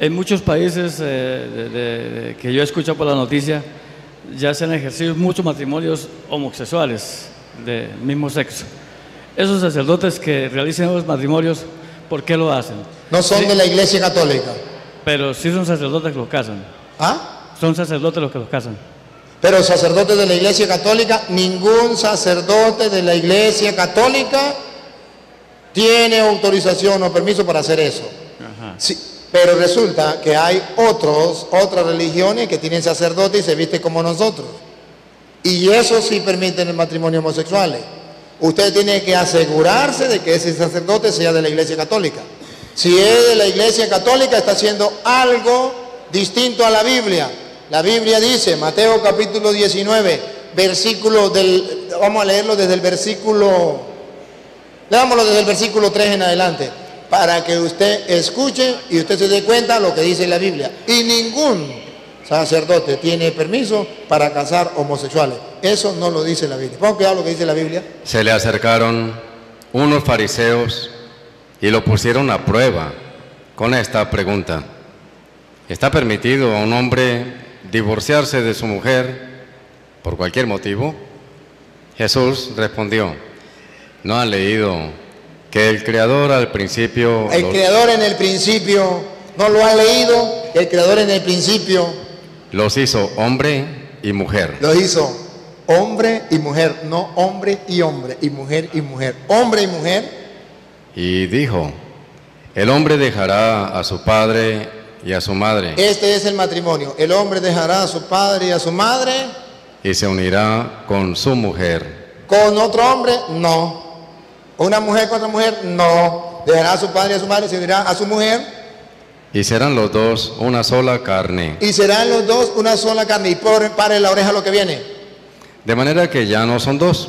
En muchos países eh, de- de- de- que yo he escuchado por la noticia, ya se han ejercido muchos matrimonios homosexuales de mismo sexo. Esos sacerdotes que realicen los matrimonios, ¿por qué lo hacen? No son Sí, de la iglesia católica. Pero sí son sacerdotes que los casan. ¿Ah? Son sacerdotes los que los casan. Pero sacerdotes de la iglesia católica, ningún sacerdote de la iglesia católica tiene autorización o permiso para hacer eso. Ajá. Sí, pero resulta que hay otros, otras religiones que tienen sacerdotes y se visten como nosotros. Y eso sí permiten el matrimonio homosexuales. Usted tiene que asegurarse de que ese sacerdote sea de la iglesia católica. Si es de la iglesia católica, está haciendo algo distinto a la Biblia. La Biblia dice, Mateo capítulo 19, versículo del, vamos a leerlo desde el versículo, leámoslo desde el versículo 3 en adelante, para que usted escuche y usted se dé cuenta lo que dice la Biblia. Y ningún sacerdote tiene permiso para casar homosexuales. Eso no lo dice la Biblia. Pongan cuidado lo que dice la Biblia. Se le acercaron unos fariseos y lo pusieron a prueba con esta pregunta. ¿Está permitido a un hombre divorciarse de su mujer por cualquier motivo? Jesús respondió, ¿no han leído que el Creador al principio... El los- creador en el principio, no lo ha leído, el creador en el principio los hizo hombre y mujer. lo hizo hombre y mujer, no hombre y hombre, y mujer y mujer. Hombre y mujer, Y dijo, el hombre dejará a su padre y a su madre este es el matrimonio. El hombre dejará a su padre y a su madre. y se unirá con su mujer Con otro hombre, no. Una mujer con otra mujer, no. Dejará a su padre y a su madre, se unirá a su mujer. y serán los dos una sola carne. Y serán los dos una sola carne. Y por, pare la oreja lo que viene. De manera que ya no son dos,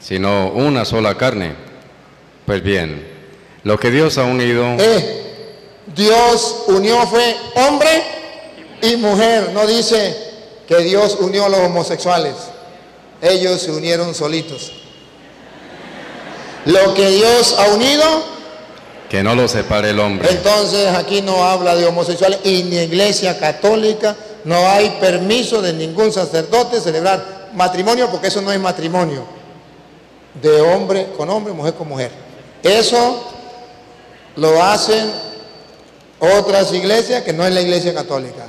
sino una sola carne. Pues bien, lo que Dios ha unido, Eh, Dios unió fue hombre y mujer. No dice que Dios unió a los homosexuales. Ellos se unieron solitos. Lo que Dios ha unido, que no lo separe el hombre. entonces aquí no habla de homosexuales y ni iglesia católica no hay permiso de ningún sacerdote celebrar matrimonio porque eso no es matrimonio de hombre con hombre, mujer con mujer. Eso lo hacen otras iglesias que no es la iglesia católica.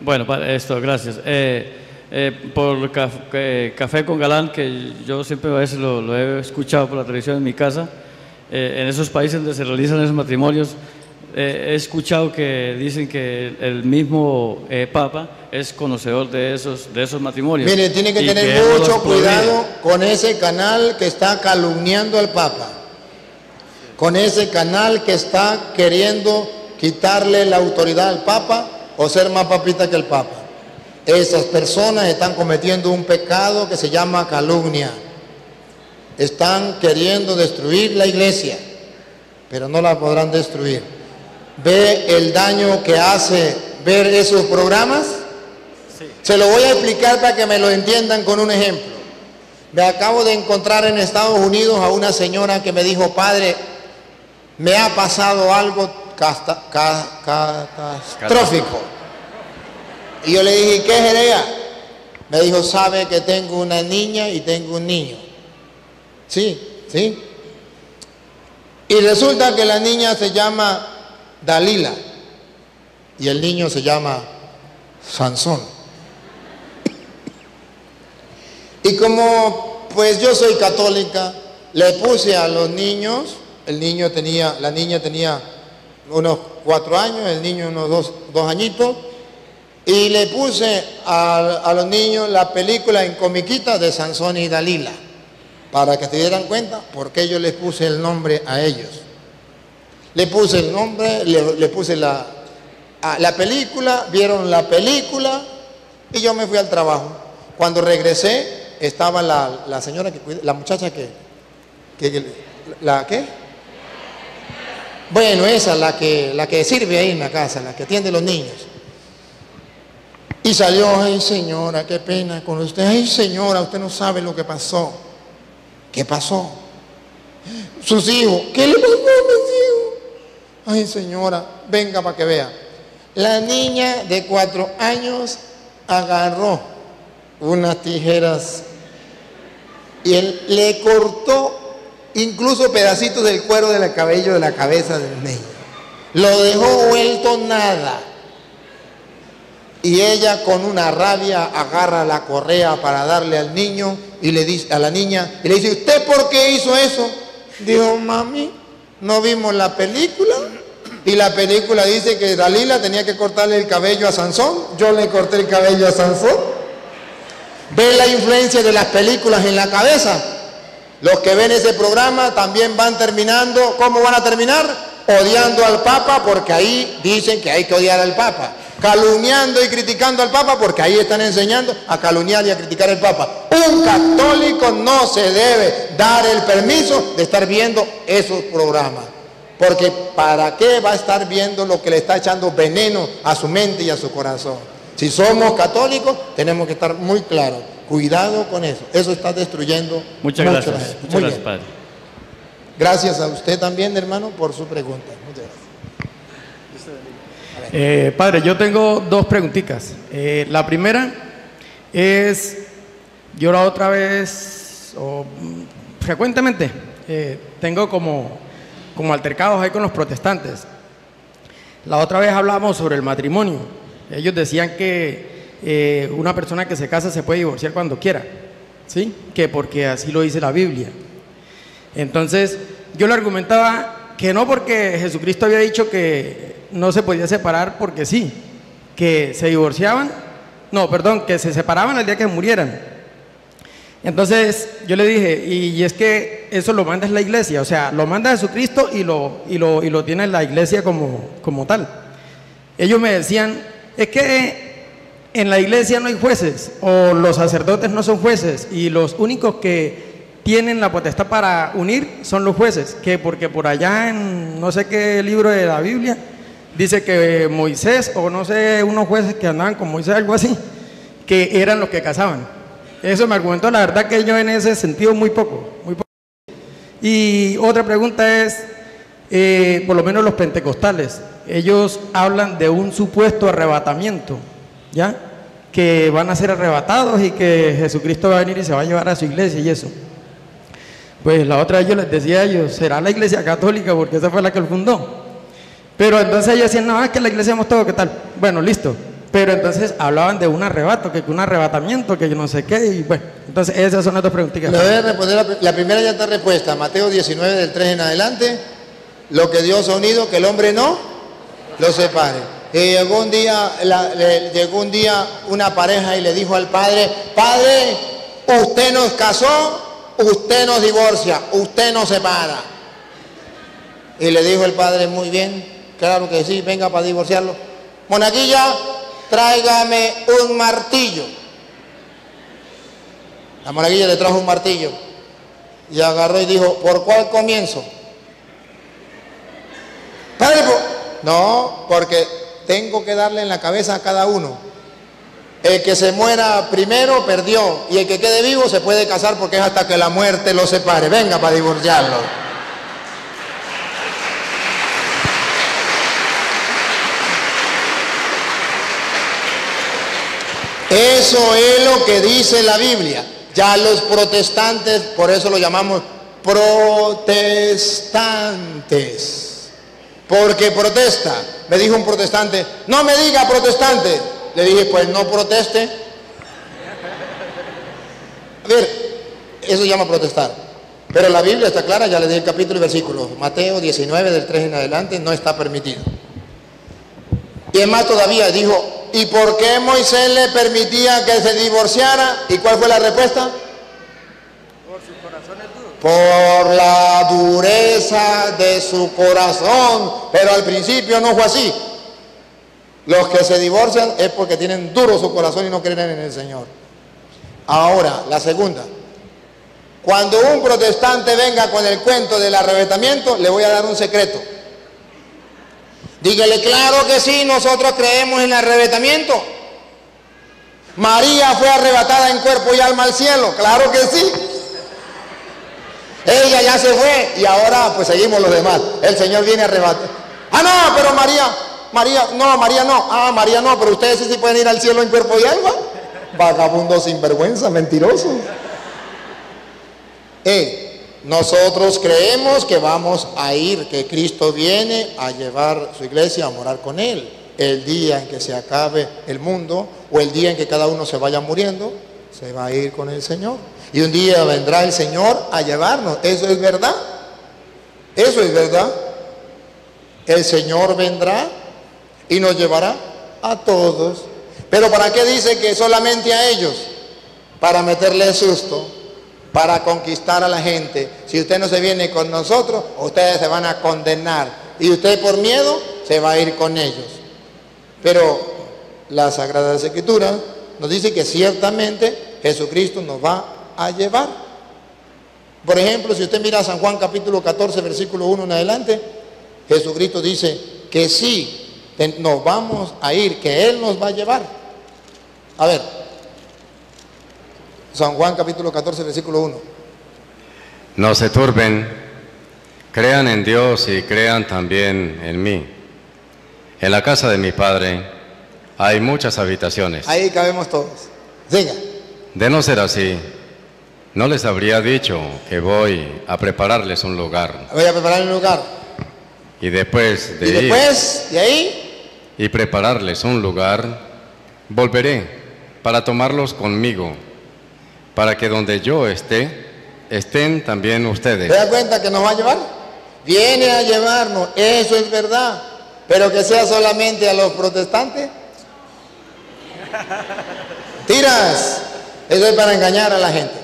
Bueno, para esto, gracias. Eh, eh, por caf- eh, Café con Galán, que yo siempre a veces lo, lo he escuchado por la televisión en mi casa, eh, en esos países donde se realizan esos matrimonios, eh, he escuchado que dicen que el mismo Papa es conocedor de esos, de esos matrimonios. Mire, tiene que tener mucho cuidado con ese canal que está calumniando al Papa, con ese canal que está queriendo quitarle la autoridad al Papa o ser más papita que el Papa. Esas personas están cometiendo un pecado que se llama calumnia. Están queriendo destruir la iglesia, pero no la podrán destruir. ¿Ve el daño que hace ver esos programas? Se lo voy a explicar para que me lo entiendan con un ejemplo. Me acabo de encontrar en Estados Unidos a una señora que me dijo, padre, me ha pasado algo catastrófico. Y yo le dije, ¿qué es ella? Me dijo, sabe que tengo una niña y tengo un niño. Sí, sí. Y resulta que la niña se llama Dalila y el niño se llama Sansón. Y como pues yo soy católica, le puse a los niños, el niño tenía, la niña tenía unos cuatro años, el niño unos dos, dos añitos, y le puse a, los niños la película en comiquita de Sansón y Dalila, para que se dieran cuenta por qué yo les puse el nombre a ellos. Le puse el nombre, le, puse la, la película, vieron la película y yo me fui al trabajo. Cuando regresé, estaba la, la señora que cuida, la muchacha que, que- que- la qué? Bueno, esa, la que, la que sirve ahí en la casa, la que atiende los niños. Y salió, ay señora, qué pena con usted. Ay señora, usted no sabe lo que pasó. ¿Qué pasó? Sus hijos. ¿Qué le pasó a mis hijos? Ay señora, venga para que vea. La niña de cuatro años agarró unas tijeras y él le cortó incluso pedacitos del cuero del cabello de la cabeza del niño. Lo dejó vuelto nada. Y ella con una rabia agarra la correa para darle al niño y le dice a la niña y le dice, "¿Usted por qué hizo eso?" Dijo, "Mami, no vimos la película." Y la película dice que Dalila tenía que cortarle el cabello a Sansón. Yo le corté el cabello a Sansón. Ve la influencia de las películas en la cabeza. Los que ven ese programa también van terminando, ¿cómo van a terminar? Odiando al Papa porque ahí dicen que hay que odiar al Papa. Calumniando y criticando al Papa porque ahí están enseñando a calumniar y a criticar al Papa. Un católico no se debe dar el permiso de estar viendo esos programas. Porque ¿para qué va a estar viendo lo que le está echando veneno a su mente y a su corazón? Si somos católicos, tenemos que estar muy claros. Cuidado con eso. Eso está destruyendo. Muchas gracias. Muchas gracias, padre. Gracias a usted también, hermano, por su pregunta. Muchas gracias. Eh, padre, yo tengo dos preguntitas. Eh, la primera es, yo la otra vez, o frecuentemente, eh, tengo como, como altercados ahí con los protestantes. La otra vez hablamos sobre el matrimonio. Ellos decían que una persona que se casa se puede divorciar cuando quiera, ¿sí? Que porque así lo dice la Biblia. Entonces, yo le argumentaba que no porque Jesucristo había dicho que no se podía separar porque sí, que se divorciaban, no, perdón, que se separaban el día que murieran. Entonces yo le dije, y, y es que eso lo manda la iglesia, o sea, lo manda Jesucristo y lo, y lo, y lo tiene la iglesia como, como tal. Ellos me decían, es que en la iglesia no hay jueces, o los sacerdotes no son jueces, y los únicos que tienen la potestad para unir son los jueces, que porque por allá en no sé qué libro de la Biblia dice que Moisés, o no sé, unos jueces que andaban con Moisés, algo así, que eran los que casaban. Eso me argumentó, la verdad que yo en ese sentido muy poco, muy poco. Y otra pregunta es, eh, por lo menos los pentecostales, ellos hablan de un supuesto arrebatamiento, ¿ya? Que van a ser arrebatados y que Jesucristo va a venir y se va a llevar a su iglesia y eso. Pues la otra vez yo les decía a ellos, será la iglesia católica porque esa fue la que lo fundó. Pero entonces ellos decían, no, es que la iglesia hemos todo, ¿qué tal? Bueno, listo. Pero entonces hablaban de un arrebato, que un arrebatamiento, que no sé qué, y bueno, entonces esas son las dos preguntitas. Le voy a responder la, primera ya está respuesta. Mateo 19 del 3 en adelante. Lo que Dios ha unido, que el hombre no lo separe. Y llegó un día, llegó un día una pareja y le dijo al padre, padre, usted nos casó, usted nos divorcia, usted nos separa. Y le dijo el padre, muy bien, claro que sí, venga para divorciarlo. Monaguilla, tráigame un martillo. La monaguilla le trajo un martillo y agarró y dijo, ¿por cuál comienzo? Padre, no, porque tengo que darle en la cabeza a cada uno. El que se muera primero perdió y el que quede vivo se puede casar porque es hasta que la muerte lo separe. Venga para divorciarlo. Eso es lo que dice la Biblia. Ya los protestantes, por eso lo llamamos protestantes. Porque protesta. Me dijo un protestante, no me diga protestante. Le dije, pues no proteste. A ver, eso se llama protestar. Pero la Biblia está clara, ya le di el capítulo y versículo. Mateo 19 del 3 en adelante no está permitido. Y más todavía, dijo, ¿y por qué Moisés le permitía que se divorciara? ¿Y cuál fue la respuesta? Por la dureza de su corazón. Pero al principio no fue así. Los que se divorcian es porque tienen duro su corazón y no creen en el Señor. Ahora, la segunda. Cuando un protestante venga con el cuento del arrebatamiento, le voy a dar un secreto. Dígale, claro que sí, nosotros creemos en el arrebatamiento. María fue arrebatada en cuerpo y alma al cielo, claro que sí. Ella ya se fue y ahora pues seguimos los demás. El Señor viene a arrebatar. Ah, no, pero María, María, no, María no. Ah, María no, pero ustedes sí, sí pueden ir al cielo en cuerpo y alma. Vagabundo sinvergüenza, mentiroso. Eh, nosotros creemos que vamos a ir, que Cristo viene a llevar su iglesia a morar con Él. El día en que se acabe el mundo o el día en que cada uno se vaya muriendo, se va a ir con el Señor. Y un día vendrá el Señor a llevarnos. Eso es verdad. Eso es verdad. El Señor vendrá y nos llevará a todos. Pero ¿para qué dice que solamente a ellos? Para meterle susto, para conquistar a la gente. Si usted no se viene con nosotros, ustedes se van a condenar. Y usted por miedo se va a ir con ellos. Pero la Sagrada Escritura nos dice que ciertamente Jesucristo nos va a llevar. Por ejemplo, si usted mira San Juan capítulo 14, versículo 1 en adelante, Jesucristo dice que sí, nos vamos a ir, que Él nos va a llevar. A ver, San Juan capítulo 14, versículo 1. No se turben, crean en Dios y crean también en mí. En la casa de mi Padre hay muchas habitaciones. Ahí cabemos todos. Siga. De no ser así, no les habría dicho que voy a prepararles un lugar. Voy a preparar un lugar. Y después de y ir después, de ahí, y prepararles un lugar, volveré para tomarlos conmigo, para que donde yo esté, estén también ¿se ustedes. da cuenta que nos va a llevar? Viene a llevarnos, eso es verdad. Pero que sea solamente a los protestantes. Tiras, eso es para engañar a la gente.